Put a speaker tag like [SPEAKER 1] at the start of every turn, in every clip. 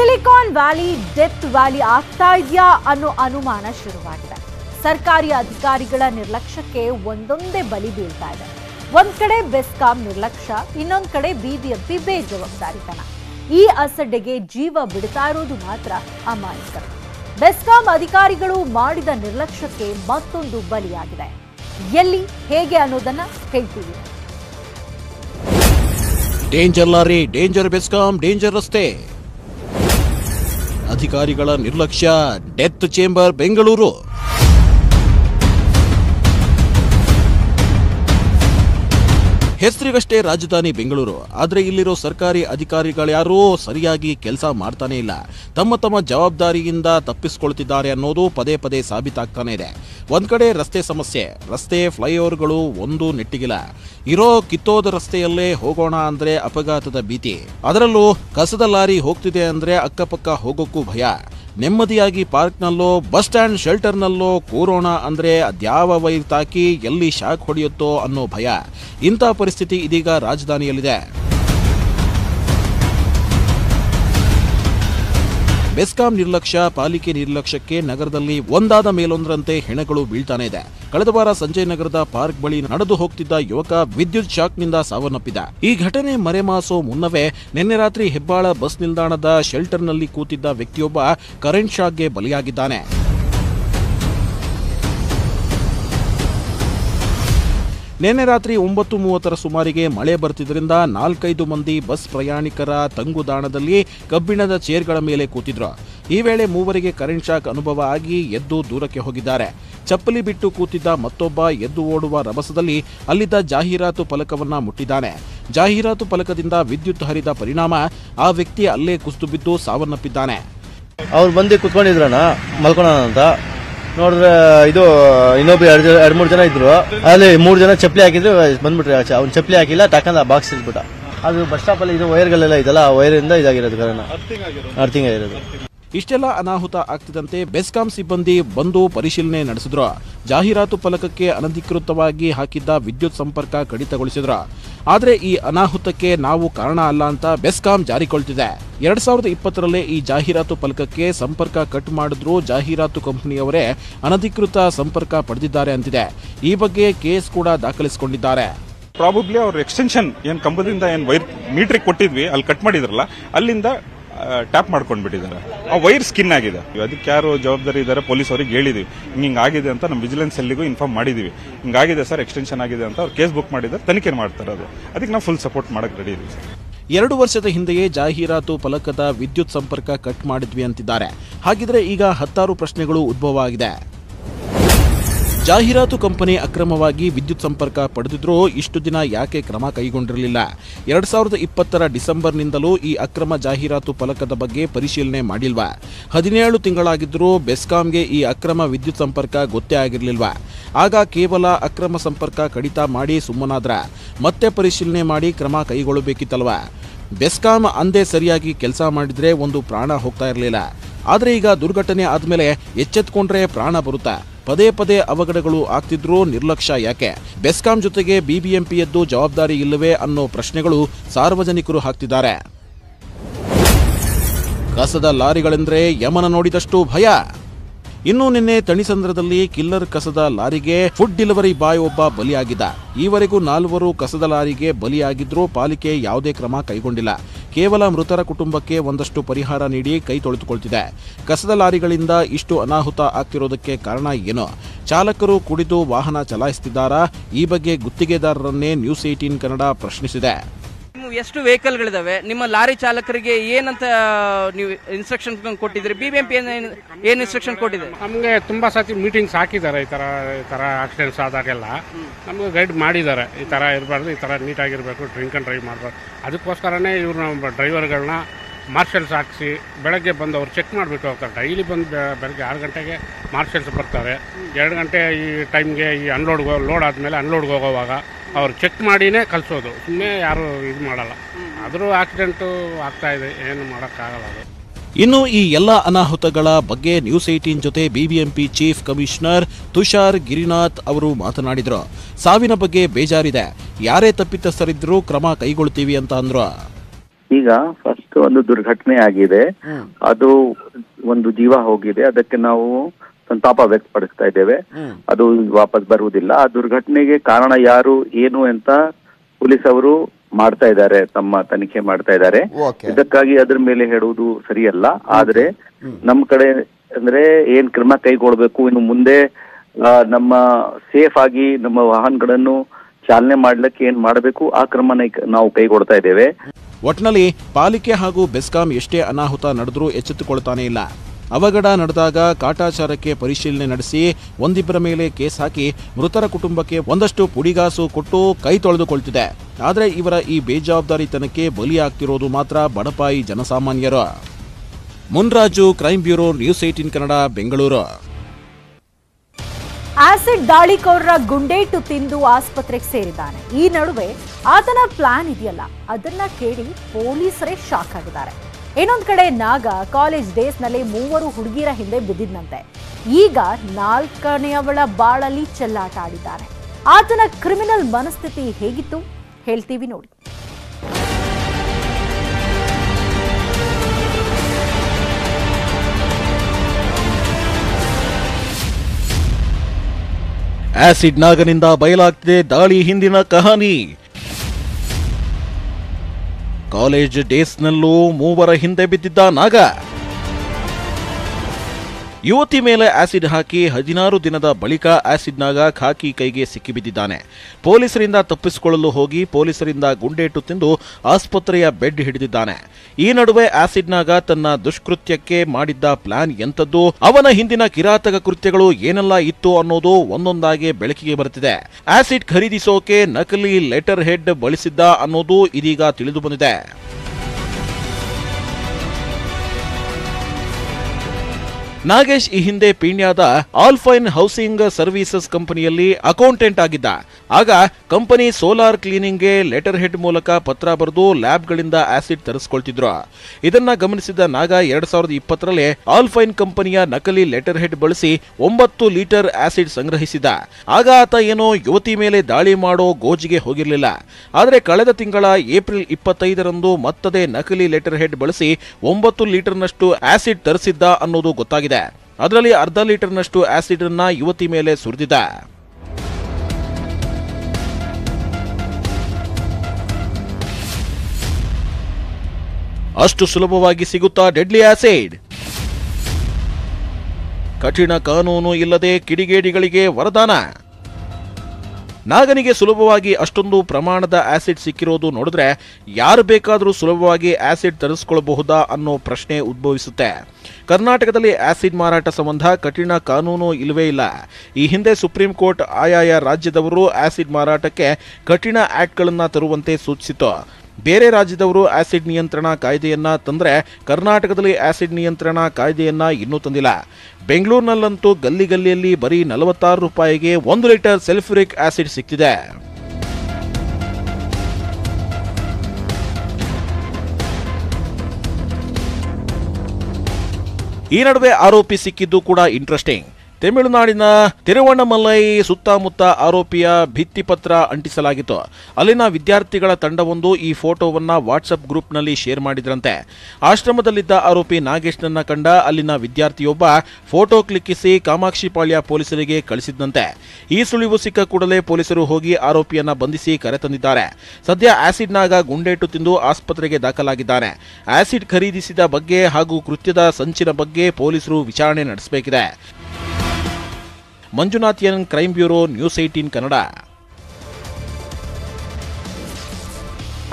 [SPEAKER 1] Silicon valley, death valley ಆಗ್ತಾ ಇದೆಯಾ ಅನ್ನೋ ಅನುಮಾನ ಶುರುವಾಗಿದೆ. ಸರ್ಕಾರಿ ಅಧಿಕಾರಿಗಳ ನಿರ್ಲಕ್ಷ್ಯಕ್ಕೆ ಒಂದೊಂದೇ ಬಲಿ ಬೀಳ್ತಾ ಇದೆ. ಒಂದ್ ಕಡೆ ಬೆಸ್ಕಾಂ ನಿರ್ಲಕ್ಷ್ಯ, ಇನ್ನೊಂದ್ ಕಡೆ ಬಿಬಿಎಂಪಿ ಬೇಜವಾಬ್ದಾರಿತನ. ಈ ಅಸಡ್ಡೆಗೆ ಜೀವ ಬಿಡ್ತಾ ಇರೋದು ಮಾತ್ರ ಅಮಾಯಕ. ಬೆಸ್ಕಾಂ ಅಧಿಕಾರಿಗಳು ಮಾಡಿದ ನಿರ್ಲಕ್ಷ್ಯಕ್ಕೆ ಮತ್ತೊಂದು ಬಲಿಯಾಗಿದೆ. ಎಲ್ಲಿ, ಹೇಗೆ ಅನ್ನೋದನ್ನ ಹೇಳ್ತೀವಿ.
[SPEAKER 2] Danger lorry, danger BESCOM, danger ರಸ್ತೆ. ಅಧಿಕಾರಿಗಳ ನಿರ್ಲಕ್ಷ್ಯ. ಡೆತ್ ಚೇಂಬರ್ ಬೆಂಗಳೂರು ಹೆಸರಿಗಷ್ಟೇ ರಾಜಧಾನಿ ಬೆಂಗಳೂರು. ಆದರೆ ಇಲ್ಲಿರೋ ಸರ್ಕಾರಿ ಅಧಿಕಾರಿಗಳ್ಯಾರೂ ಸರಿಯಾಗಿ ಕೆಲಸ ಮಾಡ್ತಾನೆ ಇಲ್ಲ. ತಮ್ಮ ತಮ್ಮ ಜವಾಬ್ದಾರಿಯಿಂದ ತಪ್ಪಿಸ್ಕೊಳ್ತಿದ್ದಾರೆ ಅನ್ನೋದು ಪದೇ ಪದೇ ಸಾಬೀತಾಗ್ತಾನೆ ಇದೆ. ಒಂದ್ ಕಡೆ ರಸ್ತೆ ಸಮಸ್ಯೆ, ರಸ್ತೆ ಫ್ಲೈಓವರ್ಗಳು ಒಂದು ನೆಟ್ಟಿಗಿಲ್ಲ. ಇರೋ ಕಿತ್ತೋದ ರಸ್ತೆಯಲ್ಲೇ ಹೋಗೋಣ ಅಂದ್ರೆ ಅಪಘಾತದ ಭೀತಿ. ಅದರಲ್ಲೂ ಕಸದ ಲಾರಿ ಹೋಗ್ತಿದೆ ಅಂದ್ರೆ ಅಕ್ಕಪಕ್ಕ ಹೋಗೋಕ್ಕೂ ಭಯ. ನೆಮ್ಮದಿಯಾಗಿ ಪಾರ್ಕ್ನಲ್ಲೋ, ಬಸ್ ಸ್ಟ್ಯಾಂಡ್ ಶೆಲ್ಟರ್ನಲ್ಲೋ ಕೂರೋಣ ಅಂದರೆ ಅದ್ಯಾವ ವೈರ್ ತಾಕಿ ಎಲ್ಲಿ ಶಾಕ್ ಹೊಡೆಯುತ್ತೋ ಅನ್ನೋ ಭಯ. ಇಂಥ ಪರಿಸ್ಥಿತಿ ಇದೀಗ ರಾಜಧಾನಿಯಲ್ಲಿದೆ. ಬೆಸ್ಕಾಂ ನಿರ್ಲಕ್ಷ್ಯ, ಪಾಲಿಕೆ ನಿರ್ಲಕ್ಷ್ಯಕ್ಕೆ ನಗರದಲ್ಲಿ ಒಂದಾದ ಮೇಲೊಂದರಂತೆ ಹೆಣಗಳು ಬೀಳ್ತಾನೆ ಇದೆ. ಕಳೆದ ವಾರ ಸಂಜಯ್ ನಗರದ ಪಾರ್ಕ್ ಬಳಿ ನಡೆದು ಹೋಗ್ತಿದ್ದ ಯುವಕ ವಿದ್ಯುತ್ ಶಾಕ್ನಿಂದ ಸಾವನ್ನಪ್ಪಿದ. ಈ ಘಟನೆ ಮರೆಮಾಸೋ ಮುನ್ನವೇ ನಿನ್ನೆ ರಾತ್ರಿ ಹೆಬ್ಬಾಳ ಬಸ್ ನಿಲ್ದಾಣದ ಶೆಲ್ಟರ್ನಲ್ಲಿ ಕೂತಿದ್ದ ವ್ಯಕ್ತಿಯೊಬ್ಬ ಕರೆಂಟ್ ಶಾಕ್ಗೆ ಬಲಿಯಾಗಿದ್ದಾನೆ. ನಿನ್ನೆ ರಾತ್ರಿ ಒಂಬತ್ತು ಮೂವತ್ತರ ಸುಮಾರಿಗೆ ಮಳೆ ಬರ್ತಿದ್ದರಿಂದ ನಾಲ್ಕೈದು ಮಂದಿ ಬಸ್ ಪ್ರಯಾಣಿಕರ ತಂಗುದಾಣದಲ್ಲಿ ಕಬ್ಬಿಣದ ಚೇರ್ಗಳ ಮೇಲೆ ಕೂತಿದ್ರು. ಈ ವೇಳೆ ಮೂವರಿಗೆ ಕರೆಂಟ್ ಶಾಕ್ ಅನುಭವ ಆಗಿ ಎದ್ದು ದೂರಕ್ಕೆ ಹೋಗಿದ್ದಾರೆ. ಚಪ್ಪಲಿ ಬಿಟ್ಟು ಕೂತಿದ್ದ ಮತ್ತೊಬ್ಬ ಎದ್ದು ಓಡುವ ರಭಸದಲ್ಲಿ ಅಲ್ಲಿದ್ದ ಜಾಹೀರಾತು ಫಲಕವನ್ನ ಮುಟ್ಟಿದ್ದಾನೆ. ಜಾಹೀರಾತು ಫಲಕದಿಂದ ವಿದ್ಯುತ್ ಹರಿದ ಪರಿಣಾಮ ಆ ವ್ಯಕ್ತಿ ಅಲ್ಲೇ ಕುಸಿದು ಬಿದ್ದು ಸಾವನ್ನಪ್ಪಿದ್ದಾನೆ.
[SPEAKER 3] ಅವ್ರು ಬಂದು ಕುತ್ಕೊಂಡಿದ್ರಣ್ಣ ಮಲ್ಕೊಳ್ಳೋಣ ಅಂತ. ನೋಡಿದ್ರೆ ಇದು ಇನ್ನೊಬ್ರು ಎರಡು ಎರಡು ಮೂರು ಜನ ಇದ್ರು. ಅಲ್ಲಿ ಮೂರು ಜನ ಚಪ್ಪಲಿ ಹಾಕಿದ್ರು ಬಂದ್ಬಿಟ್ರೆ ಆಚೆ. ಅವ್ನು ಚಪ್ಪಲಿ ಹಾಕಿಲ್ಲ ಟಕ್ಕಂದ ಬಾಕ್ಸ್ ಇದ್ಬಿಟ್ಟ. ಅದು ಬಸ್ ಸ್ಟಾಪಲ್ಲಿ ಇದು ವೈರ್ಗಳೆಲ್ಲ ಇದಲ್ಲ ವೈರಿಂದ ಇದಾಗಿರೋದು ಕಾರಣ ಅರ್ಥಿಂಗ್ ಆಗಿರೋದು.
[SPEAKER 2] ಇಷ್ಟೆಲ್ಲ ಅನಾಹುತ ಆಗ್ತಿದ್ದಂತೆ ಬೆಸ್ಕಾಂ ಸಿಬ್ಬಂದಿ ಬಂದು ಪರಿಶೀಲನೆ ನಡೆಸಿದ್ರು. ಜಾಹೀರಾತು ಫಲಕಕ್ಕೆ ಅನಧಿಕೃತವಾಗಿ ಹಾಕಿದ್ದ ವಿದ್ಯುತ್ ಸಂಪರ್ಕ ಕಡಿತಗೊಳಿಸಿದ್ರು. ಆದರೆ ಈ ಅನಾಹುತಕ್ಕೆ ನಾವು ಕಾರಣ ಅಲ್ಲ ಅಂತ ಬೆಸ್ಕಾಂ ಜಾರಿಕೊಳ್ತಿದೆ ಎರಡ್ ಸಾವಿರದ ಇಪ್ಪತ್ತರಲ್ಲೇ ಈ ಜಾಹೀರಾತು ಫಲಕಕ್ಕೆ ಸಂಪರ್ಕ ಕಟ್ ಮಾಡಿದ್ರು ಜಾಹೀರಾತು ಕಂಪನಿಯವರೇ ಅನಧಿಕೃತ ಸಂಪರ್ಕ ಪಡೆದಿದ್ದಾರೆ ಅಂತಿದೆ. ಈ ಬಗ್ಗೆ ಕೇಸ್ ಕೂಡ ದಾಖಲಿಸಿಕೊಂಡಿದ್ದಾರೆ.
[SPEAKER 4] ಪ್ರಾಬಬ್ಲಿ ಅವ್ರ ಎಕ್ಸ್ಟೆನ್ಷನ್ ಏನು ಕಂಬದಿಂದ ಏನು ವೈರ್ ಮೀಟ್ರಿಗೆ ಕೊಟ್ಟಿದ್ವಿ, ಅಲ್ಲಿ ಕಟ್ ಮಾಡಿದ್ರಲ್ಲ, ಅಲ್ಲಿಂದ ಟ್ಯಾಪ್ ಮಾಡ್ಕೊಂಡ್ಬಿಟ್ಟಿದ್ದಾರೆ. ಆ ವೈರ್ ಸ್ಕಿನ್ ಆಗಿದೆ. ಅದಕ್ಕೆ ಯಾರು ಜವಾಬ್ದಾರಿ ಇದ್ದಾರೆ, ಪೊಲೀಸ್ ಅವರಿಗೆ ಹೇಳಿದ್ವಿ. ಹಿಂಗೆ ಆಗಿದೆ ಅಂತ ನಮ್ಮ ವಿಜಿಲೆನ್ಸ್ ಎಲ್ಲಿಗೂ ಇನ್ಫಾರ್ಮ್ ಮಾಡಿದೀವಿ. ಹಿಂಗಾಗಿದೆ ಸರ್ ಎಕ್ಸ್ಟೆನ್ಷನ್ ಆಗಿದೆ ಅಂತ ಅವ್ರು ಕೇಸ್ ಬುಕ್ ಮಾಡಿದ್ದಾರೆ, ತನಿಖೆ ಮಾಡ್ತಾರೆ ಅದು. ಅದಕ್ಕೆ ನಾವು ಫುಲ್ ಸಪೋರ್ಟ್ ಮಾಡಕ್ಕೆ ರೆಡಿ ಇದೀವಿ
[SPEAKER 2] ಎರಡು ವರ್ಷದ ಹಿಂದೆಯೇ ಜಾಹೀರಾತು ಫಲಕದ ವಿದ್ಯುತ್ ಸಂಪರ್ಕ ಕಟ್ ಮಾಡಿದ್ವಿ ಅಂತಿದ್ದಾರೆ. ಹಾಗಿದ್ರೆ ಈಗ ಹತ್ತಾರು ಪ್ರಶ್ನೆಗಳು ಉದ್ಭವ ಆಗಿದೆ ಜಾಹೀರಾತು ಕಂಪನಿ ಅಕ್ರಮವಾಗಿ ವಿದ್ಯುತ್ ಸಂಪರ್ಕ ಪಡೆದಿದ್ರೂ ಇಷ್ಟು ದಿನ ಯಾಕೆ ಕ್ರಮ ಕೈಗೊಂಡಿರಲಿಲ್ಲ? ಎರಡ್ ಸಾವಿರದ ಇಪ್ಪತ್ತರ ಡಿಸೆಂಬರ್ನಿಂದಲೂ ಈ ಅಕ್ರಮ ಜಾಹೀರಾತು ಫಲಕದ ಬಗ್ಗೆ ಪರಿಶೀಲನೆ ಮಾಡಿಲ್ವಾ? ಹದಿನೇಳು ತಿಂಗಳಾಗಿದ್ದರೂ ಬೆಸ್ಕಾಂಗೆ ಈ ಅಕ್ರಮ ವಿದ್ಯುತ್ ಸಂಪರ್ಕ ಗೊತ್ತೇ ಆಗಿರಲಿಲ್ವ? ಆಗ ಕೇವಲ ಅಕ್ರಮ ಸಂಪರ್ಕ ಕಡಿತ ಮಾಡಿ ಸುಮ್ಮನಾದ್ರ? ಮತ್ತೆ ಪರಿಶೀಲನೆ ಮಾಡಿ ಕ್ರಮ ಕೈಗೊಳ್ಳಬೇಕಿತ್ತಲ್ವ? ಬೆಸ್ಕಾಂ ಅಂದೇ ಸರಿಯಾಗಿ ಕೆಲಸ ಮಾಡಿದ್ರೆ ಒಂದು ಪ್ರಾಣ ಹೋಗ್ತಾ ಇರಲಿಲ್ಲ. ಆದ್ರೆ ಈಗ ದುರ್ಘಟನೆ ಆದ್ಮೇಲೆ ಎಚ್ಚೆತ್ಕೊಂಡ್ರೆ ಪ್ರಾಣ ಬರುತ್ತಾ? ಪದೇ ಪದೇ ಅವಘಡಗಳು ಆಗ್ತಿದ್ರೂ ನಿರ್ಲಕ್ಷ್ಯ ಯಾಕೆ? ಬೆಸ್ಕಾಂ ಜೊತೆಗೆ ಬಿಬಿಎಂಪಿಯದ್ದು ಜವಾಬ್ದಾರಿ ಇಲ್ಲವೇ ಅನ್ನೋ ಪ್ರಶ್ನೆಗಳು ಸಾರ್ವಜನಿಕರು ಹಾಕ್ತಿದ್ದಾರೆ. ಕಸದ ಲಾರಿಗಳೆಂದ್ರೆ ಯಮನ ನೋಡಿದಷ್ಟು ಭಯ. ಇನ್ನು ನಿನ್ನೆ ತಣಿಸಂದ್ರದಲ್ಲಿ ಕಿಲ್ಲರ್ ಕಸದ ಲಾರಿಗೆ ಫುಡ್ ಡೆಲಿವರಿ ಬಾಯ್ ಒಬ್ಬ ಬಲಿಯಾಗಿದ್ದ. ಈವರೆಗೂ ನಾಲ್ವರು ಕಸದ ಲಾರಿಗೆ ಬಲಿಯಾಗಿದ್ರೂ ಪಾಲಿಕೆ ಯಾವುದೇ ಕ್ರಮ ಕೈಗೊಂಡಿಲ್ಲ. ಕೇವಲ ಮೃತರ ಕುಟುಂಬಕ್ಕೆ ಒಂದಷ್ಟು ಪರಿಹಾರ ನೀಡಿ ಕೈ ತೊಳೆದುಕೊಳ್ತಿದೆ. ಕಸದ ಲಾರಿಗಳಿಂದ ಇಷ್ಟು ಅನಾಹುತ ಆಗ್ತಿರೋದಕ್ಕೆ ಕಾರಣ ಏನು? ಚಾಲಕರು ಕುಡಿದು ವಾಹನ ಚಲಾಯಿಸುತ್ತಿದ್ದಾರಾ? ಈ ಬಗ್ಗೆ ಗುತ್ತಿಗೆದಾರರನ್ನೇ ನ್ಯೂಸ್ ಏಟೀನ್ ಕನ್ನಡ ಪ್ರಶ್ನಿಸಿದೆ.
[SPEAKER 5] ಎಷ್ಟು ವೆಹಿಕಲ್ಗಳಿದಾವೆ? ನಿಮ್ಮ ಲಾರಿ ಚಾಲಕರಿಗೆ ಏನಂತ ನೀವು ಇನ್ಸ್ಟ್ರಕ್ಷನ್ ಕೊಟ್ಟಿದ್ರಿ ಬಿ ಬಿ ಎಂ ಏನು ಇನ್ಸ್ಟ್ರಕ್ಷನ್ ಕೊಟ್ಟಿದೆ
[SPEAKER 6] ನಮಗೆ ತುಂಬ ಸತಿ ಮೀಟಿಂಗ್ಸ್ ಹಾಕಿದ್ದಾರೆ ಈ ಥರ ಈ ಥರ ಆಕ್ಸಿಡೆಂಟ್ಸ್ ಆದಾಗೆಲ್ಲ. ನಮಗೆ ಗೈಡ್ ಮಾಡಿದ್ದಾರೆ. ಈ ಥರ ಇರಬಾರ್ದು, ಈ ಥರ ನೀಟಾಗಿರಬೇಕು ಡ್ರಿಂಕ್ ಅಂಡ್ ಡ್ರೈವ್ ಮಾಡಬಾರ್ದು. ಅದಕ್ಕೋಸ್ಕರನೇ ಇವ್ರು ನಮ್ಮ ಡ್ರೈವರ್ಗಳನ್ನ ಮಾರ್ಷಲ್ಸ್ ಹಾಕಿಸಿ, ಬೆಳಗ್ಗೆ ಬಂದು ಅವ್ರು ಚೆಕ್ ಮಾಡಿಬಿಟ್ಟು ಹೋಗ್ತಾರೆ. ಡೈಲಿ ಬಂದು ಬೆಳಗ್ಗೆ ಆರು ಗಂಟೆಗೆ ಮಾರ್ಷಲ್ಸ್ ಬರ್ತಾರೆ. ಎರಡು ಗಂಟೆ ಈ ಟೈಮ್ಗೆ ಈ ಅನ್ಲೋಡ್ಗೆ ಲೋಡ್ ಆದಮೇಲೆ ಅನ್ಲೋಡ್ಗೆ ಹೋಗೋವಾಗ ಅವ್ರು ಚೆಕ್ ಮಾಡಿನೇ ಕಳಿಸೋದು. ಸುಮ್ಮನೆ ಯಾರು ಇದು ಮಾಡಲ್ಲ. ಆದರೂ ಆಕ್ಸಿಡೆಂಟು ಆಗ್ತಾ ಇದೆ. ಏನು ಮಾಡೋಕ್ಕಾಗಲ್ಲ ಅದು.
[SPEAKER 2] ಇನ್ನು ಈ ಎಲ್ಲ ಅನಾಹುತಗಳ ಬಗ್ಗೆ ನ್ಯೂಸ್ ಏಟೀನ್ ಜೊತೆ BBMP chief commissioner Tushar Girinath ಅವರು ಮಾತನಾಡಿದ್ರು. ಸಾವಿನ ಬಗ್ಗೆ ಬೇಜಾರಿದೆ. ಯಾರೇ ತಪ್ಪಿತಸ್ಥರಿದ್ರು ಕ್ರಮ ಕೈಗೊಳ್ತೀವಿ ಅಂತ ಅಂದ್ರು.
[SPEAKER 7] ಈಗ ಫಸ್ಟ್ ಒಂದು ದುರ್ಘಟನೆ ಆಗಿದೆ. ಅದು ಒಂದು ಜೀವ ಹೋಗಿದೆ. ಅದಕ್ಕೆ ನಾವು ಸಂತಾಪ ವ್ಯಕ್ತಪಡಿಸ್ತಾ ಇದ್ದೇವೆ. ಅದು ವಾಪಸ್ ಬರುವುದಿಲ್ಲ. ಆ ದುರ್ಘಟನೆಗೆ ಕಾರಣ ಯಾರು ಏನು ಅಂತ ಪೊಲೀಸ್ ಅವರು ಮಾಡ್ತಾ ಇದ್ದಾರೆ ತಮ್ಮ ತನಿಖೆ ಮಾಡ್ತಾ ಇದ್ದಾರೆ. ಇದಕ್ಕಾಗಿ ಅದ್ರ ಮೇಲೆ ಹೇಳುವುದು ಸರಿಯಲ್ಲ. ಆದ್ರೆ ನಮ್ಮ ಕಡೆ ಅಂದ್ರೆ ಏನ್ ಕ್ರಮ ಕೈಗೊಳ್ಬೇಕು? ಇನ್ನು ಮುಂದೆ ನಮ್ಮ ಸೇಫ್ ಆಗಿ ನಮ್ಮ ವಾಹನಗಳನ್ನು ಚಾಲನೆ ಮಾಡ್ಲಿಕ್ಕೆ ಏನ್ ಮಾಡಬೇಕು? ಆ ಕ್ರಮನ ನಾವು ಕೈಗೊಳ್ತಾ ಇದ್ದೇವೆ.
[SPEAKER 2] ಒಟ್ನಲ್ಲಿ ಪಾಲಿಕೆ ಹಾಗೂ ಬೆಸ್ಕಾಂ ಎಷ್ಟೇ ಅನಾಹುತ ನಡೆದರೂ ಎಚ್ಚೆತ್ತುಕೊಳ್ತಾನೆ ಇಲ್ಲ. ಅವಘಡ ನಡೆದಾಗ ಕಾಟಾಚಾರಕ್ಕೆ ಪರಿಶೀಲನೆ ನಡೆಸಿ ಒಂದಿಬ್ಬರ ಮೇಲೆ ಕೇಸ್ ಹಾಕಿ ಮೃತರ ಕುಟುಂಬಕ್ಕೆ ಒಂದಷ್ಟು ಪುಡಿಗಾಸು ಕೊಟ್ಟು ಕೈ ತೊಳೆದುಕೊಳ್ತಿದೆ. ಆದರೆ ಇವರ ಈ ಬೇಜವಾಬ್ದಾರಿತನಕ್ಕೆ ಬಲಿಯಾಗ್ತಿರೋದು ಮಾತ್ರ ಬಡಪಾಯಿ ಜನಸಾಮಾನ್ಯರು. Munraju crime bureau news eighteen Kannada, Bengaluru.
[SPEAKER 1] Acid ದಾಳಿಕೋರರ ಗುಂಡೇಟು ತಿಂದು ಆಸ್ಪತ್ರೆಗೆ ಸೇರಿದ್ದಾನೆ. ಈ ನಡುವೆ ಆತನ ಪ್ಲಾನ್ ಇದೆಯಲ್ಲ. ಅದನ್ನ ಕೇಳಿ ಪೊಲೀಸರೇ ಶಾಕ್ ಆಗಿದ್ದಾರೆ. ಇನ್ನೊಂದ್ ಕಡೆ ನಾಗ ಕಾಲೇಜ್ ಡೇಸ್ನಲ್ಲಿ ಮೂವರು ಹುಡುಗಿಯರ ಹಿಂದೆ ಬಿದ್ದಿದ್ನಂತೆ. ಈಗ ನಾಲ್ಕನೆಯವಳ ಬಾಳಲ್ಲಿ ಚೆಲ್ಲಾಟ ಆಡಿದ್ದಾರೆ. ಆತನ ಕ್ರಿಮಿನಲ್ ಮನಸ್ಥಿತಿ ಹೇಗಿತ್ತು? ಹೇಳ್ತೀವಿ ನೋಡಿ.
[SPEAKER 2] ಆಸಿಡ್ ನಾಗನಿಂದ ಬಯಲಾಗ್ತಿದೆ ದಾಳಿ ಹಿಂದಿನ ಕಹಾನಿ. ಕಾಲೇಜ್ ಡೇಸ್ನಲ್ಲೂ ಮೂವರ ಹಿಂದೆ ಬಿದ್ದಿದ್ದ ನಾಗ. ಯುವತಿ ಮೇಲೆ ಆಸಿಡ್ ಹಾಕಿ ಹದಿನಾರು ದಿನದ ಬಳಿಕ ಆಸಿಡ್ನಾಗ ಖಾಕಿ ಕೈಗೆ ಸಿಕ್ಕಿಬಿದ್ದಿದ್ದಾನೆ. ಪೊಲೀಸರಿಂದ ತಪ್ಪಿಸಿಕೊಳ್ಳಲು ಹೋಗಿ ಪೊಲೀಸರಿಂದ ಗುಂಡೇಟು ತಿಂದು ಆಸ್ಪತ್ರೆಯ ಬೆಡ್ ಹಿಡಿದಿದ್ದಾನೆ. ಈ ನಡುವೆ ಆಸಿಡ್ನಾಗ ತನ್ನ ದುಷ್ಕೃತ್ಯಕ್ಕೆ ಮಾಡಿದ್ದ ಪ್ಲಾನ್ ಎಂಥದ್ದು, ಅವನ ಹಿಂದಿನ ಕಿರಾತಕ ಕೃತ್ಯಗಳು ಏನೆಲ್ಲ ಇತ್ತು ಅನ್ನೋದು ಒಂದೊಂದಾಗಿ ಬೆಳಕಿಗೆ ಬರುತ್ತಿದೆ. ಆಸಿಡ್ ಖರೀದಿಸೋಕೆ ನಕಲಿ ಲೆಟರ್ ಹೆಡ್ ಬಳಸಿದ್ದ ಅನ್ನೋದು ಇದೀಗ ತಿಳಿದು ಬಂದಿದೆ. ನಾಗೇಶ್ ಈ ಹಿಂದೆ ಪೀಣ್ಯದ ಆಲ್ಫೈನ್ ಹೌಸಿಂಗ್ ಸರ್ವಿಸಸ್ ಕಂಪನಿಯಲ್ಲಿ ಅಕೌಂಟೆಂಟ್ ಆಗಿದ್ದ. ಆಗ ಕಂಪನಿ ಸೋಲಾರ್ ಕ್ಲೀನಿಂಗ್ಗೆ ಲೆಟರ್ ಹೆಡ್ ಮೂಲಕ ಪತ್ರ ಬರೆದು ಲ್ಯಾಬ್ಗಳಿಂದ ಆಸಿಡ್ ತರಿಸ್ಕೊಳ್ತಿದ್ರು. ಇದನ್ನ ಗಮನಿಸಿದ ನಾಗ ಎರಡ್ ಸಾವಿರದ ಇಪ್ಪತ್ತರಲ್ಲಿ ಆಲ್ಫೈನ್ ಕಂಪನಿಯ ನಕಲಿ ಲೆಟರ್ ಹೆಡ್ ಬಳಸಿ ಒಂಬತ್ತು ಲೀಟರ್ ಆಸಿಡ್ ಸಂಗ್ರಹಿಸಿದ. ಆಗ ಆತ ಏನೋ ಯುವತಿ ಮೇಲೆ ದಾಳಿ ಮಾಡೋ ಗೋಜಿಗೆ ಹೋಗಿರಲಿಲ್ಲ. ಆದರೆ ಕಳೆದ ತಿಂಗಳ ಏಪ್ರಿಲ್ ಇಪ್ಪತ್ತೈದರಂದು ಮತ್ತದೇ ನಕಲಿ ಲೆಟರ್ ಹೆಡ್ ಬಳಸಿ ಒಂಬತ್ತು ಲೀಟರ್ನಷ್ಟು ಆಸಿಡ್ ತರಿಸಿದ್ದ ಅನ್ನೋದು ಗೊತ್ತಾಗಿದೆ. ಅದರಲ್ಲಿ ಅರ್ಧ ಲೀಟರ್ನಷ್ಟು ಆಸಿಡ್ ಅನ್ನ ಯುವತಿ ಮೇಲೆ ಸುರಿದಿದೆ. ಅಷ್ಟು ಸುಲಭವಾಗಿ ಸಿಗುತ್ತಾ ಡೆಡ್ಲಿ ಆಸಿಡ್ ಕಠಿಣ ಕಾನೂನು ಇಲ್ಲದೆ ಕಿಡಿಗೇಡಿಗಳಿಗೆ ವರದಾನ? ನಾಗನಿಗೆ ಸುಲಭವಾಗಿ ಅಷ್ಟೊಂದು ಪ್ರಮಾಣದ ಆಸಿಡ್ ಸಿಕ್ಕಿರೋದು ನೋಡಿದ್ರೆ ಯಾರು ಬೇಕಾದರೂ ಸುಲಭವಾಗಿ ಆಸಿಡ್ ತರಿಸ್ಕೊಳ್ಬಹುದಾ ಅನ್ನೋ ಪ್ರಶ್ನೆ ಉದ್ಭವಿಸುತ್ತೆ. ಕರ್ನಾಟಕದಲ್ಲಿ ಆಸಿಡ್ ಮಾರಾಟ ಸಂಬಂಧ ಕಠಿಣ ಕಾನೂನು ಇಲ್ಲವೇ ಇಲ್ಲ. ಈ ಹಿಂದೆ ಸುಪ್ರೀಂ ಕೋರ್ಟ್ ಆಯಾಯ ರಾಜ್ಯದವರು ಆಸಿಡ್ ಮಾರಾಟಕ್ಕೆ ಕಠಿಣ ಆಕ್ಟ್ಗಳನ್ನು ತರುವಂತೆ ಸೂಚಿಸಿತು ಬೇರೆ ರಾಜ್ಯದವರು ಆಸಿಡ್ ನಿಯಂತ್ರಣ ಕಾಯ್ದೆಯನ್ನ ತಂದ್ರೆ ಕರ್ನಾಟಕದಲ್ಲಿ ಆಸಿಡ್ ನಿಯಂತ್ರಣ ಕಾಯ್ದೆಯನ್ನ ಇನ್ನೂ ತಂದಿಲ್ಲ. ಬೆಂಗಳೂರಿನಲ್ಲಂತೂ ಗಲ್ಲಿ ಗಲ್ಲಿಯಲ್ಲಿ ಬರೀ ನಲವತ್ತಾರು ರೂಪಾಯಿಗೆ ಒಂದು ಲೀಟರ್ ಸೆಲ್ಫ್ಯೂರಿಕ್ ಆಸಿಡ್ ಸಿಗ್ತಿದೆ ಈ ನಡುವೆ ಆರೋಪಿ ಸಿಕ್ಕಿದ್ದು ಕೂಡ ಇಂಟ್ರೆಸ್ಟಿಂಗ್ ತಮಿಳುನಾಡಿನ ತಿರುವಣ್ಣಮಲೈ ಸುತ್ತಮುತ್ತ ಆರೋಪಿಯ ಭಿತ್ತಿಪತ್ರ ಅಂಟಿಸಲಾಗಿತ್ತು. ಅಲ್ಲಿನ ವಿದ್ಯಾರ್ಥಿಗಳ ತಂಡವೊಂದು ಈ ಫೋಟೋವನ್ನ ವಾಟ್ಸಪ್ ಗ್ರೂಪ್ನಲ್ಲಿ ಶೇರ್ ಮಾಡಿದ್ರಂತೆ. ಆಶ್ರಮದಲ್ಲಿದ್ದ ಆರೋಪಿ ನಾಗೇಶ್ನನ್ನ ಕಂಡ ಅಲ್ಲಿನ ವಿದ್ಯಾರ್ಥಿಯೊಬ್ಬ ಫೋಟೋ ಕ್ಲಿಕ್ಕಿಸಿ ಕಾಮಾಕ್ಷಿಪಾಳ್ಯ ಪೊಲೀಸರಿಗೆ ಕಳಿಸಿದ್ದಂತೆ ಈ ಸುಳಿವು ಸಿಕ್ಕ ಕೂಡಲೇ ಪೊಲೀಸರು ಹೋಗಿ ಆರೋಪಿಯನ್ನ ಬಂಧಿಸಿ ಕರೆತಂದಿದ್ದಾರೆ ಸದ್ಯ ಆಸಿಡ್ನಾಗ ಗುಂಡೇಟು ತಿಂದು ಆಸ್ಪತ್ರೆಗೆ ದಾಖಲಾಗಿದ್ದಾನೆ. ಆಸಿಡ್ ಖರೀದಿಸಿದ ಬಗ್ಗೆ ಹಾಗೂ ಕೃತ್ಯದ ಸಂಚಿನ ಬಗ್ಗೆ ಪೊಲೀಸರು ವಿಚಾರಣೆ ನಡೆಸಬೇಕಿದೆ. Manjunath N crime bureau news eighteen Kannada.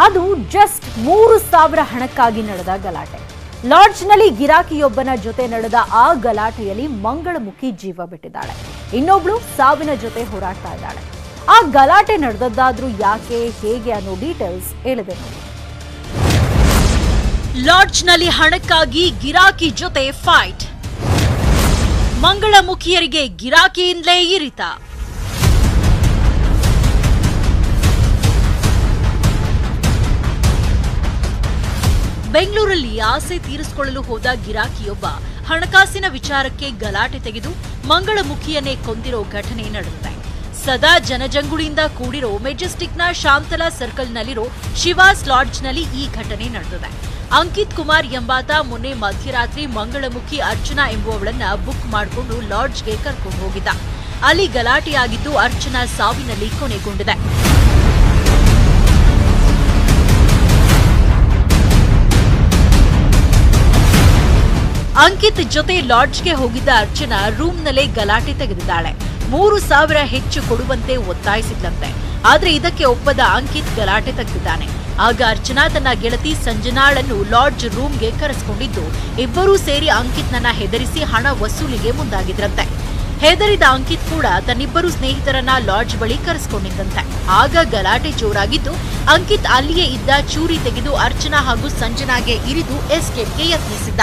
[SPEAKER 1] ಅದು ಜಸ್ಟ್ ಮೂರು ಸಾವಿರ ಹಣಕ್ಕಾಗಿ ನಡೆದ ಗಲಾಟೆ. ಲಾಡ್ಜ್ನಲ್ಲಿ ಗಿರಾಕಿಯೊಬ್ಬನ ಜೊತೆ ನಡೆದ ಆ ಗಲಾಟೆಯಲ್ಲಿ ಮಂಗಳಮುಖಿ ಜೀವ ಬಿಟ್ಟಿದ್ದಾಳೆ. ಇನ್ನೊಬ್ಳು ಸಾವಿನ ಜೊತೆ ಹೋರಾಡ್ತಾ ಇದ್ದಾಳೆ. ಆ ಗಲಾಟೆ ನಡೆದದ್ದಾದ್ರೂ ಯಾಕೆ ಹೇಗೆ ಅನ್ನೋ ಡೀಟೇಲ್ಸ್ ಹೇಳಿದೆ ನೋಡಿ.
[SPEAKER 8] ಲಾಡ್ಜ್ನಲ್ಲಿ ಹಣಕ್ಕಾಗಿ ಗಿರಾಕಿ ಜೊತೆ ಫೈಟ್. ಮಂಗಳಮುಖಿಯರಿಗೆ ಗಿರಾಕಿಯಿಂದಲೇ ಇರಿತ. ಬೆಂಗಳೂರಲ್ಲಿ ಆಸೆ ತೀರಿಸಿಕೊಳ್ಳಲು ಹೋದ ಗಿರಾಕಿಯೊಬ್ಬ ಹಣಕಾಸಿನ ವಿಚಾರಕ್ಕೆ ಗಲಾಟೆ ತೆಗೆದು ಮಂಗಳಮುಖಿಯನ್ನೇ ಕೊಂದಿರೋ ಘಟನೆ ನಡೆದಿದೆ. ಸದಾ ಜನಜಂಗುಳಿಯಿಂದ ಕೂಡಿರೋ ಮೆಜೆಸ್ಟಿಕ್ನ ಶಾಂತಲಾ ಸರ್ಕಲ್ನಲ್ಲಿರೋ ಶಿವಾಸ್ ಲಾಡ್ಜ್ನಲ್ಲಿ ಈ ಘಟನೆ ನಡೆದಿದೆ. ಅಂಕಿತ್ ಕುಮಾರ್ ಎಂಬಾತ ಮೊನ್ನೆ ಮಧ್ಯರಾತ್ರಿ ಮಂಗಳಮುಖಿ ಅರ್ಚನಾ ಎಂಬುವವಳನ್ನ ಬುಕ್ ಮಾಡಿಕೊಂಡು ಲಾಡ್ಜ್ಗೆ ಕರ್ಕೊಂಡು ಹೋಗಿದ್ದ. ಅಲ್ಲಿ ಗಲಾಟೆಯಾಗಿದ್ದು ಅರ್ಚನಾ ಸಾವಿನಲ್ಲಿ ಕೊನೆಗೊಂಡಿದೆ. ಅಂಕಿತ್ ಜೊತೆ ಲಾಡ್ಜ್ಗೆ ಹೋಗಿದ್ದ ಅರ್ಚನಾ ರೂಮ್ನಲ್ಲೇ ಗಲಾಟೆ ತೆಗೆದಿದ್ದಾಳೆ. ಮೂರು ಸಾವಿರ ಹೆಚ್ಚು ಕೊಡುವಂತೆ ಒತ್ತಾಯಿಸಿದ್ಲಂತೆ. ಆದ್ರೆ ಇದಕ್ಕೆ ಒಪ್ಪದ ಅಂಕಿತ್ ಗಲಾಟೆ ತೆಗೆದಿದ್ದಾನೆ ಆಗ ಅರ್ಚನಾ ತನ್ನ ಗೆಳತಿ ಸಂಜನಾಳನ್ನು ಲಾಡ್ಜ್ ರೂಮ್ಗೆ ಕರೆಸಿಕೊಂಡಿದ್ದು, ಇಬ್ಬರೂ ಸೇರಿ ಅಂಕಿತ್ನನ್ನ ಹೆದರಿಸಿ ಹಣ ವಸೂಲಿಗೆ ಮುಂದಾಗಿದ್ರಂತೆ. ಹೆದರಿದ ಅಂಕಿತ್ ಕೂಡ ತನ್ನಿಬ್ಬರು ಸ್ನೇಹಿತರನ್ನ ಲಾಡ್ಜ್ ಬಳಿ ಕರೆಸಿಕೊಂಡಿದ್ದಂತೆ. ಆಗ ಗಲಾಟೆ ಜೋರಾಗಿದ್ದು, ಅಂಕಿತ್ ಅಲ್ಲಿಯೇ ಇದ್ದ ಚೂರಿ ತೆಗೆದು ಅರ್ಚನಾ ಹಾಗೂ ಸಂಜನಾಗೆ ಇರಿದು ಎಸ್ಕೇಪ್ಗೆ ಯತ್ನಿಸಿದ್ದ.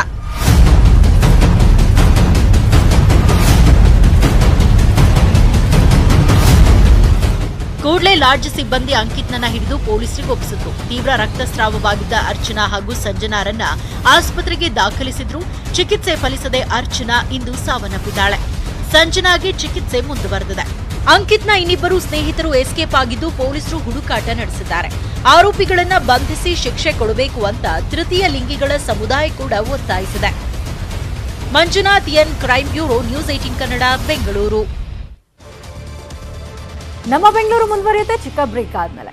[SPEAKER 8] ಕೂಡಲೇ ಲಾಡ್ಜ್ ಸಿಬ್ಬಂದಿ ಅಂಕಿತ್ನನ್ನ ಹಿಡಿದು ಪೊಲೀಸರಿಗೆ ಒಪ್ಪಿಸಿದ್ರು. ತೀವ್ರ ರಕ್ತಸ್ರಾವವಾಗಿದ್ದ ಅರ್ಚನಾ ಹಾಗೂ ಸಂಜನಾರನ್ನ ಆಸ್ಪತ್ರೆಗೆ ದಾಖಲಿಸಿದ್ರು. ಚಿಕಿತ್ಸೆ ಫಲಿಸದೆ ಅರ್ಚನಾ ಇಂದು ಸಾವನ್ನಪ್ಪಿದ್ದಾಳೆ. ಸಂಜನಾಗೆ ಚಿಕಿತ್ಸೆ ಮುಂದುವರೆದಿದೆ. ಅಂಕಿತ್ನ ಇನ್ನಿಬ್ಬರು ಸ್ನೇಹಿತರು ಎಸ್ಕೇಪ್ ಆಗಿದ್ದು ಪೊಲೀಸರು ಹುಡುಕಾಟ ನಡೆಸಿದ್ದಾರೆ. ಆರೋಪಿಗಳನ್ನ ಬಂಧಿಸಿ ಶಿಕ್ಷೆ ಕೊಡಬೇಕು ಅಂತ ತೃತೀಯ ಲಿಂಗಿಗಳ ಸಮುದಾಯ ಕೂಡ ಒತ್ತಾಯಿಸಿದೆ. Manjunath N crime bureau, news eighteen Kannada, Bengaluru.
[SPEAKER 1] ನಮ್ಮ ಬೆಂಗಳೂರು ಮುಂದುವರಿಯುತ್ತೆ, ಚಿಕ್ಕ ಬ್ರೇಕ್ ಆದ್ಮೇಲೆ.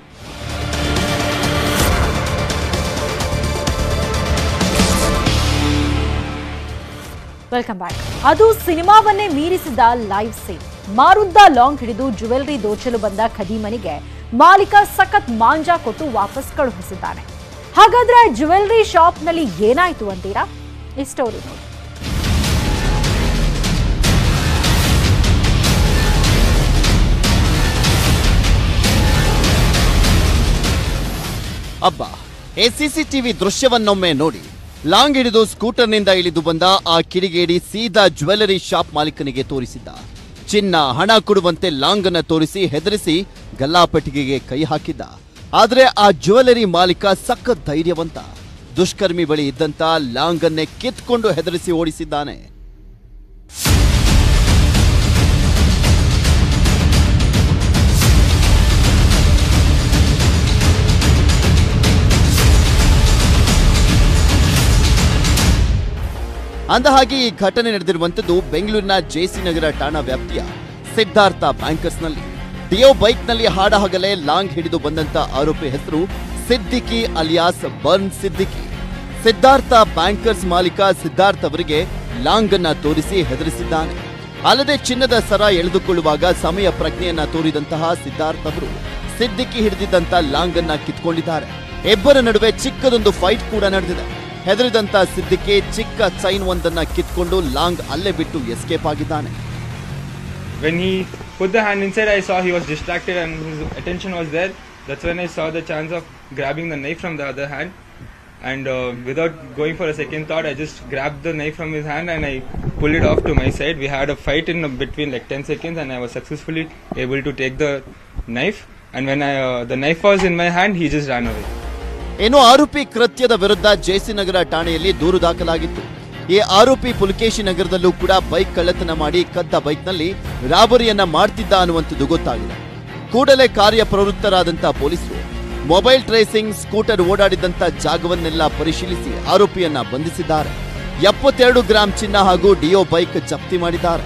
[SPEAKER 1] ವೆಲ್ಕಮ್ ಬ್ಯಾಕ್ ಅದು ಸಿನಿಮಾವನ್ನೇ ಮೀರಿಸಿದ ಲೈವ್ ಸೀನ್ ಮಾರುದ್ದ ಲಾಂಗ್ ಹಿಡಿದು ಜುವೆಲ್ರಿ ದೋಚಲು ಬಂದ ಖದೀಮನಿಗೆ ಮಾಲೀಕ ಸಖತ್ ಮಾಂಜಾ ಕೊಟ್ಟು ವಾಪಸ್ ಕಳುಹಿಸಿದ್ದಾನೆ. ಹಾಗಾದ್ರೆ ಜುವೆಲ್ರಿ ಶಾಪ್ನಲ್ಲಿ ಏನಾಯ್ತು ಅಂತೀರಾ? ಈ ಸ್ಟೋರಿ ನೋಡಿ.
[SPEAKER 9] ಅಬ್ಬಾ ಸಿಸಿಟಿವಿ ದೃಶ್ಯವನ್ನೊಮ್ಮೆ ನೋಡಿ. ಲಾಂಗ್ ಹಿಡಿದು ಸ್ಕೂಟರ್ನಿಂದ ಇಳಿದು ಬಂದ ಆ ಕಿಡಿಗೇಡಿ ಸೀದಾ ಜ್ಯುವೆಲರಿ ಶಾಪ್ ಮಾಲೀಕನಿಗೆ ತೋರಿಸಿದ್ದ. ಚಿನ್ನ, ಹಣ ಕೊಡುವಂತೆ ಲಾಂಗ್ ಅನ್ನ ತೋರಿಸಿ ಹೆದರಿಸಿ ಗಲ್ಲಾಪೆಟ್ಟಿಗೆಗೆ ಕೈ ಹಾಕಿದ್ದ. ಆದ್ರೆ ಆ ಜ್ಯುವೆಲರಿ ಮಾಲೀಕ ಸಖತ್ ಧೈರ್ಯವಂತ. ದುಷ್ಕರ್ಮಿ ಬಳಿ ಇದ್ದಂತ ಲಾಂಗ್ ಅನ್ನೇ ಕಿತ್ಕೊಂಡು ಹೆದರಿಸಿ ಓಡಿಸಿದ್ದಾನೆ. ಅಂದಹಾಗೆ, ಈ ಘಟನೆ ನಡೆದಿರುವಂತದ್ದು ಬೆಂಗಳೂರಿನ ಜೆಸಿ ನಗರ ಠಾಣಾ ವ್ಯಾಪ್ತಿಯ ಸಿದ್ಧಾರ್ಥ ಬ್ಯಾಂಕರ್ಸ್ನಲ್ಲಿ. ಡಿಯೋ ಬೈಕ್ನಲ್ಲಿ ಹಾಡಹಗಲೇ ಲಾಂಗ್ ಹಿಡಿದು ಬಂದಂತ ಆರೋಪಿ ಹೆಸರು Siddiqui alias burn Siddiqui. Siddhartha bankers ಮಾಲೀಕ ಸಿದ್ಧಾರ್ಥ ಅವರಿಗೆ ಲಾಂಗ್ ಅನ್ನ ತೋರಿಸಿ ಹೆದರಿಸಿದ್ದಾನೆ. ಅಲ್ಲದೆ ಚಿನ್ನದ ಸರ ಎಳೆದುಕೊಳ್ಳುವಾಗ ಸಮಯ ಪ್ರಜ್ಞೆಯನ್ನ ತೋರಿದಂತಹ ಸಿದ್ಧಾರ್ಥ ಅವರು ಸಿದ್ದಿಕಿ ಹಿಡಿದಿದ್ದಂತ ಲಾಂಗ್ ಅನ್ನ ಕಿತ್ಕೊಂಡಿದ್ದಾರೆ. ಇಬ್ಬರ ನಡುವೆ ಚಿಕ್ಕದೊಂದು ಫೈಟ್ ಕೂಡ ನಡೆದಿದೆ. ಹೆದರಿದಂತ ಸಿದ್ದಿಕಿ ಚಿಕ್ಕ ಚೈನ್ ಒಂದನ್ನ ಕಿತ್ಕೊಂಡು ಲಾಂಗ್ ಅಲ್ಲೇ ಬಿಟ್ಟು ಎಸ್ಕೇಪ್ ಆಗಿದ್ದಾನೆ
[SPEAKER 10] When he put the hand inside, I saw he was distracted and his attention was there. That's when I saw the chance of grabbing the knife from the other hand. And uh, without going for a second thought, I just grabbed the knife from his hand and I pulled it off to my side. We had a fight in between like 10 seconds, and I was successfully able to take the knife. And when I, uh, the knife was in my hand, he just ran away.
[SPEAKER 9] ಇನ್ನು ಆರೋಪಿ ಕೃತ್ಯದ ವಿರುದ್ಧ JC ನಗರ ಠಾಣೆಯಲ್ಲಿ ದೂರು ದಾಖಲಾಗಿತ್ತು. ಈ ಆರೋಪಿ ಪುಲಕೇಶಿ ನಗರದಲ್ಲೂ ಕೂಡ bike ಕಳ್ಳತನ ಮಾಡಿ ಕದ್ದ ಬೈಕ್ನಲ್ಲಿ ರಾಬರಿಯನ್ನ ಮಾಡ್ತಿದ್ದ ಅನ್ನುವಂಥದ್ದು ಗೊತ್ತಾಗಿದೆ. ಕೂಡಲೇ ಕಾರ್ಯಪ್ರವೃತ್ತರಾದಂಥ ಪೊಲೀಸರು ಮೊಬೈಲ್ ಟ್ರೇಸಿಂಗ್, ಸ್ಕೂಟರ್ ಓಡಾಡಿದಂತ ಜಾಗವನ್ನೆಲ್ಲ ಪರಿಶೀಲಿಸಿ ಆರೋಪಿಯನ್ನ ಬಂಧಿಸಿದ್ದಾರೆ. ಎಪ್ಪತ್ತೆರಡು ಗ್ರಾಂ ಚಿನ್ನ ಹಾಗೂ ಡಿಯೋ ಬೈಕ್ ಜಪ್ತಿ ಮಾಡಿದ್ದಾರೆ.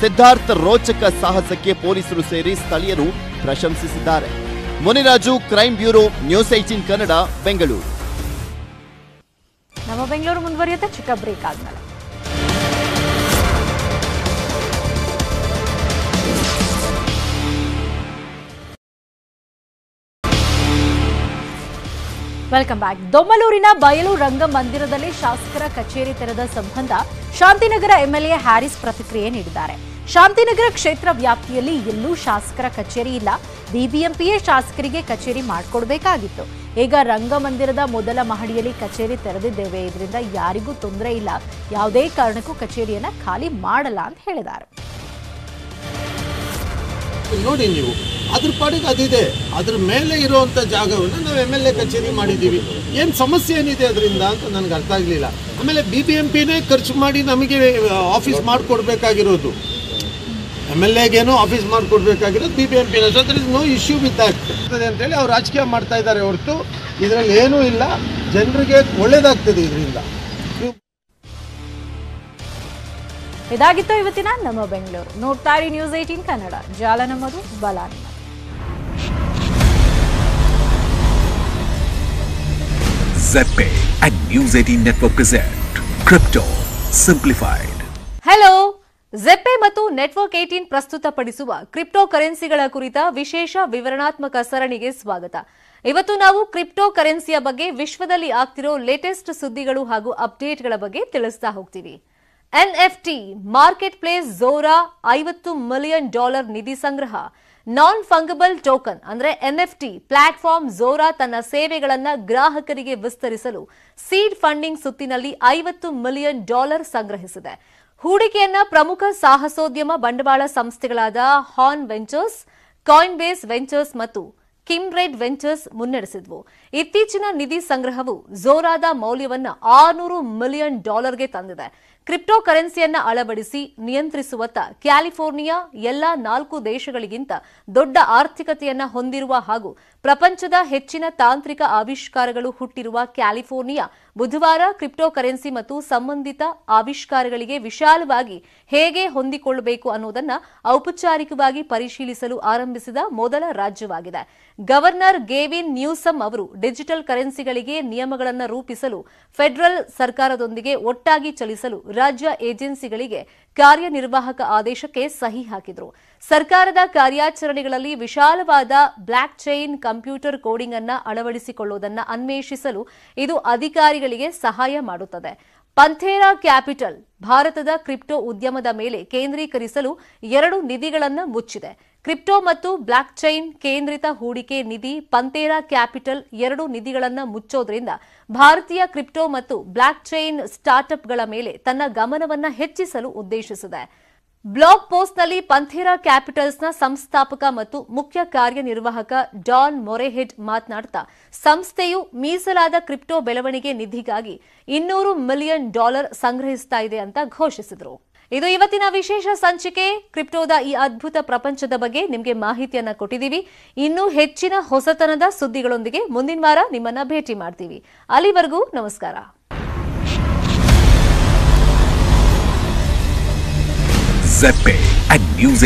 [SPEAKER 9] ಸಿದ್ಧಾರ್ಥ ರೋಚಕ ಸಾಹಸಕ್ಕೆ ಪೊಲೀಸರು ಸೇರಿ ಸ್ಥಳೀಯರು ಪ್ರಶಂಸಿಸಿದ್ದಾರೆ. Muniraju crime bureau news eighteen Kannada Bengaluru.
[SPEAKER 1] ನಮ್ಮ ಬೆಂಗಳೂರು ಮುಂದುವರಿಯುತ್ತೆ ಚಿಕ್ಕ ಬ್ರೇಕ್ ಆದ್ಮೇಲೆ. Welcome back. ದೊಮ್ಮಲೂರಿನ ಬಯಲು ರಂಗಮಂದಿರದಲ್ಲಿ ಶಾಸಕರ ಕಚೇರಿ ತೆರೆದ ಸಂಬಂಧ ಶಾಂತಿನಗರ ಎಂಎಲ್ಎ ಹ್ಯಾರಿಸ್ ಪ್ರತಿಕ್ರಿಯೆ ನೀಡಿದ್ದಾರೆ. ಶಾಂತಿನಗರ ಕ್ಷೇತ್ರ ವ್ಯಾಪ್ತಿಯಲ್ಲಿ ಎಲ್ಲೂ ಶಾಸಕರ ಕಚೇರಿ ಇಲ್ಲ. ಬಿಬಿಎಂಪಿಯೇ ಶಾಸಕರಿಗೆ ಕಚೇರಿ ಮಾಡಿಕೊಡ್ಬೇಕಾಗಿತ್ತು. ಈಗ ರಂಗಮಂದಿರದ ಮೊದಲ ಮಹಡಿಯಲ್ಲಿ ಕಚೇರಿ ತೆರೆದಿದ್ದೇವೆ. ಇದರಿಂದ ಯಾರಿಗೂ ತೊಂದರೆ ಇಲ್ಲ. ಯಾವುದೇ ಕಾರಣಕ್ಕೂ ಕಚೇರಿಯನ್ನು ಖಾಲಿ ಮಾಡಲ್ಲ ಅಂತ ಹೇಳಿದ್ದಾರೆ.
[SPEAKER 11] ನೋಡಿ ನೀವು. ಅದ್ರ ಪಾಡಿಗೆ ಅದಿದೆ. ಅದ್ರ ಮೇಲೆ ಇರುವಂತ ಜಾಗವನ್ನು ನಾವು ಎಂ ಎಲ್ ಎ ಕಚೇರಿ ಮಾಡಿದ್ದೀವಿ. ಏನು ಸಮಸ್ಯೆ ಏನಿದೆ ಅದರಿಂದ ಅಂತ ನನಗೆ ಅರ್ಥ ಆಗಲಿಲ್ಲ. ಆಮೇಲೆ ಬಿ ಬಿ ಎಂ ಪಿನೇ ಖರ್ಚು ಮಾಡಿ ನಮಗೆ ಆಫೀಸ್ ಮಾಡಿಕೊಡ್ಬೇಕಾಗಿರೋದು. ಎಂ ಎಲ್ ಎಗೇನು ಆಫೀಸ್ ಮಾಡಿಕೊಡ್ಬೇಕಾಗಿರೋದು ಬಿ ಬಿ ಎಂ ಪಿನ ಸೊ ನೋ ಇಶ್ಯೂ ಬಿದ್ದಾಗ್ತದೆ ಅಂತೇಳಿ ಅವ್ರು ರಾಜಕೀಯ ಮಾಡ್ತಾ ಇದ್ದಾರೆ ಹೊರತು. ಇದರಲ್ಲಿ ಏನೂ ಇಲ್ಲ. ಜನರಿಗೆ ಒಳ್ಳೇದಾಗ್ತದೆ ಇದರಿಂದ.
[SPEAKER 1] ಇದಾಗಿತ್ತು ಇವತ್ತಿನ ನಮ್ಮ ಬೆಂಗಳೂರು. ನೋಡ್ತಾ ಇರಿ ನ್ಯೂಸ್ ಏಟೀನ್ ಕನ್ನಡ. ಜಾಲ ನಮ್ಮದು ಬಲ ನಿಮ್ಮದು.
[SPEAKER 12] And News 18 Network present Crypto Simplified.
[SPEAKER 13] Hello ಜೆಪೆ ಮತ್ತು ನೆಟ್ವರ್ಕ್ ಏಟೀನ್ ಪ್ರಸ್ತುತಪಡಿಸುವ ಕ್ರಿಪ್ಟೋ ಕರೆನ್ಸಿಗಳ ಕುರಿತ ವಿಶೇಷ ವಿವರಣಾತ್ಮಕ ಸರಣಿಗೆ ಸ್ವಾಗತ ಇವತ್ತು ನಾವು ಕ್ರಿಪ್ಟೋ ಕರೆನ್ಸಿಯ ಬಗ್ಗೆ ವಿಶ್ವದಲ್ಲಿ ಆಗ್ತಿರೋ ಲೇಟೆಸ್ಟ್ ಸುದ್ದಿಗಳು ಹಾಗೂ ಅಪ್ಡೇಟ್ಗಳ ಬಗ್ಗೆ ತಿಳಿಸ್ತಾ ಹೋಗ್ತೀವಿ ಎನ್ಎಫ್ಟಿ ಮಾರ್ಕೆಟ್ ಪ್ಲೇಸ್ ಝೋರಾ ಐವತ್ತು ಮಿಲಿಯನ್ ಡಾಲರ್ ನಿಧಿ ಸಂಗ್ರಹ ನಾನ್ ಫಂಗಬಲ್ ಟೋಕನ್ ಅಂದ್ರೆ ಎನ್ಎಫ್ಟಿ ಪ್ಲಾಟ್ಫಾರ್ಮ್ ಝೋರಾ ತನ್ನ ಸೇವೆಗಳನ್ನು ಗ್ರಾಹಕರಿಗೆ ವಿಸ್ತರಿಸಲು ಸೀಡ್ ಫಂಡಿಂಗ್ ಸುತ್ತಿನಲ್ಲಿ ಐವತ್ತು ಮಿಲಿಯನ್ ಡಾಲರ್ ಸಂಗ್ರಹಿಸಿದೆ. ಹೂಡಿಕೆಯನ್ನ ಪ್ರಮುಖ ಸಾಹಸೋದ್ಯಮ ಬಂಡವಾಳ ಸಂಸ್ಥೆಗಳಾದ ಹಾನ್ ವೆಂಚರ್ಸ್ ಕಾಯಿನ್ ಬೇಸ್ ವೆಂಚರ್ಸ್ ಮತ್ತು ಕಿಮ್ರೆಡ್ ವೆಂಚರ್ಸ್ ಮುನ್ನಡೆಸಿದ್ವು. ಇತ್ತೀಚಿನ ನಿಧಿ ಸಂಗ್ರಹವು ಝೋರಾದ ಮೌಲ್ಯವನ್ನ ಆರುನೂರು ಮಿಲಿಯನ್ ಡಾಲರ್ಗೆ ತಂದಿದೆ. ಕ್ರಿಪ್ಟೋ ಕರೆನ್ಸಿಯನ್ನ ಅಳವಡಿಸಿ ನಿಯಂತ್ರಿಸುವತ್ತ ಕ್ಯಾಲಿಫೋರ್ನಿಯಾ ಎಲ್ಲಾ ನಾಲ್ಕು ದೇಶಗಳಿಗಿಂತ ದೊಡ್ಡ ಆರ್ಥಿಕತೆಯನ್ನ ಹೊಂದಿರುವ ಹಾಗೂ ಪ್ರಪಂಚದ ಹೆಚ್ಚಿನ ತಾಂತ್ರಿಕ ಆವಿಷ್ಕಾರಗಳು ಹುಟ್ಟಿರುವ ಕ್ಯಾಲಿಫೋರ್ನಿಯಾ ಬುಧವಾರ ಕ್ರಿಪ್ಟೋ ಕರೆನ್ಸಿ ಮತ್ತು ಸಂಬಂಧಿತ ಆವಿಷ್ಕಾರಗಳಿಗೆ ವಿಶಾಲವಾಗಿ ಹೇಗೆ ಹೊಂದಿಕೊಳ್ಳಬೇಕು ಅನ್ನೋದನ್ನ ಔಪಚಾರಿಕವಾಗಿ ಪರಿಶೀಲಿಸಲು ಆರಂಭಿಸಿದ ಮೊದಲ ರಾಜ್ಯವಾಗಿದೆ. ಗವರ್ನರ್ ಗೇವಿನ್ ನ್ಯೂಸಮ್ ಅವರು ಡಿಜಿಟಲ್ ಕರೆನ್ಸಿಗಳಿಗೆ ನಿಯಮಗಳನ್ನು ರೂಪಿಸಲು ಫೆಡರಲ್ ಸರ್ಕಾರದೊಂದಿಗೆ ಒಟ್ಟಾಗಿ ಚಲಿಸಲು ರಾಜ್ಯ ಏಜೆನ್ಸಿಗಳಿಗೆ ಕಾರ್ಯನಿರ್ವಾಹಕ ಆದೇಶಕ್ಕೆ ಸಹಿ ಹಾಕಿದರು. ಸರ್ಕಾರದ ಕಾರ್ಯಾಚರಣೆಗಳಲ್ಲಿ ವಿಶಾಲವಾದ ಬ್ಲಾಕ್ ಚೈನ್ ಕಂಪ್ಯೂಟರ್ ಕೋಡಿಂಗ್ ಅನ್ನು ಅಳವಡಿಸಿಕೊಳ್ಳುವುದನ್ನು ಅನ್ವೇಷಿಸಲು ಇದು ಅಧಿಕಾರಿಗಳಿಗೆ ಸಹಾಯ ಮಾಡುತ್ತದೆ. ಪಂಥೇರಾ ಕ್ಯಾಪಿಟಲ್, ಭಾರತದ ಕ್ರಿಪ್ಟೋ ಉದ್ಯಮದ ಮೇಲೆ ಕೇಂದ್ರೀಕರಿಸಲು ಎರಡು ನಿಧಿಗಳನ್ನು ಮುಚ್ಚಿದೆ. ಕ್ರಿಪ್ಟೋ ಮತ್ತು ಬ್ಲಾಕ್ ಚೈನ್ ಕೇಂದ್ರಿತ ಹೂಡಿಕೆ ನಿಧಿ ಪಂತೇರಾ ಕ್ಯಾಪಿಟಲ್ ಎರಡು ನಿಧಿಗಳನ್ನು ಮುಚ್ಚೋದ್ರಿಂದ ಭಾರತೀಯ ಕ್ರಿಪ್ಟೋ ಮತ್ತು ಬ್ಲಾಕ್ ಚೈನ್ ಸ್ಟಾರ್ಟ್ಅಪ್ಗಳ ಮೇಲೆ ತನ್ನ ಗಮನವನ್ನು ಹೆಚ್ಚಿಸಲು ಉದ್ದೇಶಿಸಿದೆ. ಬ್ಲಾಗ್ ಪೋಸ್ಟ್ನಲ್ಲಿ ಪಂಥೇರಾ ಕ್ಯಾಪಿಟಲ್ಸ್ನ ಸಂಸ್ಥಾಪಕ ಮತ್ತು ಮುಖ್ಯ ಕಾರ್ಯನಿರ್ವಾಹಕ ಡಾನ್ ಮೊರೆಹೆಡ್ ಮಾತನಾಡ್ತಾ, ಸಂಸ್ಥೆಯು ಮೀಸಲಾದ ಕ್ರಿಪ್ಟೋ ಬೆಳವಣಿಗೆ ನಿಧಿಗಾಗಿ ಇನ್ನೂರು ಮಿಲಿಯನ್ ಡಾಲರ್ ಸಂಗ್ರಹಿಸ್ತಾ ಇದೆ ಅಂತ ಘೋಷಿಸಿದರು. ಇದು ಇವತ್ತಿನ ವಿಶೇಷ ಸಂಚಿಕೆ. ಕ್ರಿಪ್ಟೋದ ಈ ಅದ್ಭುತ ಪ್ರಪಂಚದ ಬಗ್ಗೆ ನಿಮಗೆ ಮಾಹಿತಿಯನ್ನ ಕೊಟ್ಟಿದ್ದೀವಿ ಇನ್ನೂ ಹೆಚ್ಚಿನ ಹೊಸತನದ ಸುದ್ದಿಗಳೊಂದಿಗೆ ಮುಂದಿನ ವಾರ ನಿಮ್ಮನ್ನ ಭೇಟಿ ಮಾಡ್ತೀವಿ. ಅಲ್ಲಿವರೆಗೂ ನಮಸ್ಕಾರ.